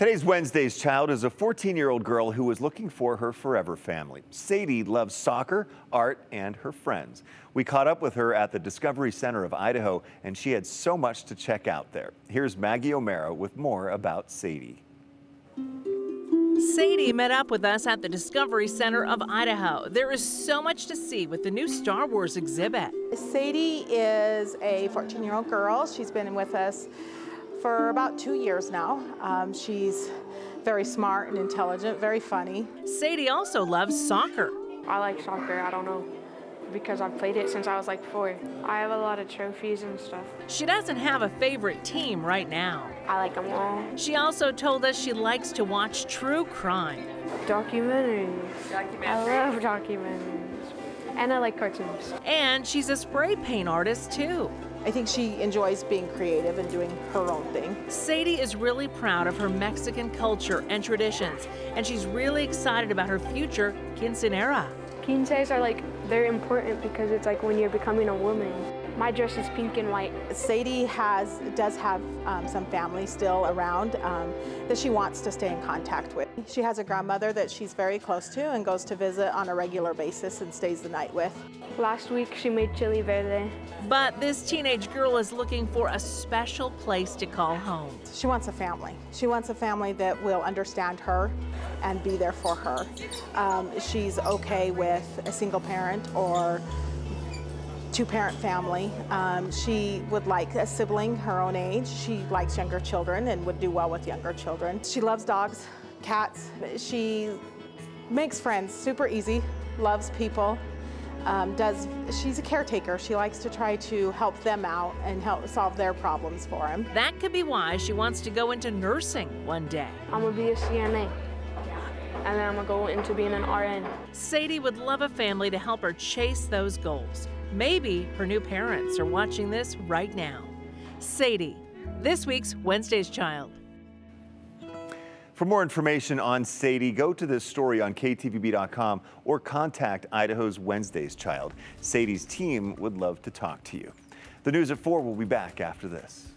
Today's Wednesday's child is a 14-year-old girl who is looking for her forever family. Sadie loves soccer, art, and her friends. We caught up with her at the Discovery Center of Idaho, and she had so much to check out there. Here's Maggie O'Mara with more about Sadie. Sadie met up with us at the Discovery Center of Idaho. There is so much to see with the new Star Wars exhibit. Sadie is a 14 year old girl. She's been with us for about two years now. Um, she's very smart and intelligent, very funny. Sadie also loves soccer. I like soccer. I don't know because I've played it since I was like four. I have a lot of trophies and stuff. She doesn't have a favorite team right now. I like them all. She also told us she likes to watch true crime. Documentaries. Documentaries. I love documentaries. And I like cartoons. And she's a spray paint artist too. I think she enjoys being creative and doing her own thing. Sadie is really proud of her Mexican culture and traditions, and she's really excited about her future quinceanera. Quinces are like, they're important because it's like when you're becoming a woman. My dress is pink and white. Sadie has does have um, some family still around um, that she wants to stay in contact with. She has a grandmother that she's very close to and goes to visit on a regular basis and stays the night with. Last week she made chili verde. But this teenage girl is looking for a special place to call home. She wants a family. She wants a family that will understand her and be there for her. Um, she's okay with a single parent or two-parent family. Um, she would like a sibling her own age. She likes younger children and would do well with younger children. She loves dogs, cats. She makes friends super easy, loves people. Um, does she's a caretaker. She likes to try to help them out and help solve their problems for them. That could be why she wants to go into nursing one day. I'm gonna be a CNA and then I'm gonna go into being an RN. Sadie would love a family to help her chase those goals. Maybe her new parents are watching this right now. Sadie, this week's Wednesday's Child. For more information on Sadie, go to this story on KTVB.com or contact Idaho's Wednesday's Child. Sadie's team would love to talk to you. The news at 4 will be back after this.